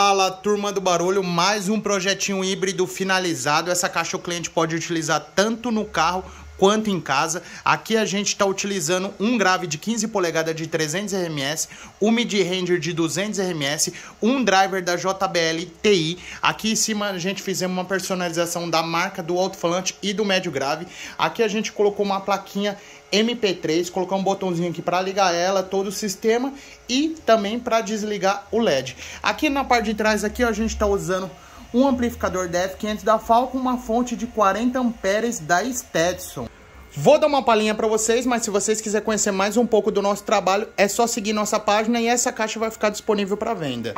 Fala, turma do barulho, mais um projetinho híbrido finalizado. Essa caixa o cliente pode utilizar tanto no carro quanto em casa. Aqui a gente está utilizando um grave de 15 polegadas de 300 RMS, um mid-ranger de 200 RMS, um driver da JBL TI. Aqui em cima a gente fizemos uma personalização da marca do alto-falante e do médio grave. Aqui a gente colocou uma plaquinha MP3, colocar um botãozinho aqui para ligar ela, todo o sistema e também para desligar o LED. Aqui na parte de trás aqui ó, a gente está usando um amplificador DF500 da Falcon, uma fonte de 40 amperes da Stetson. Vou dar uma palhinha para vocês, mas se vocês quiserem conhecer mais um pouco do nosso trabalho, é só seguir nossa página e essa caixa vai ficar disponível para venda.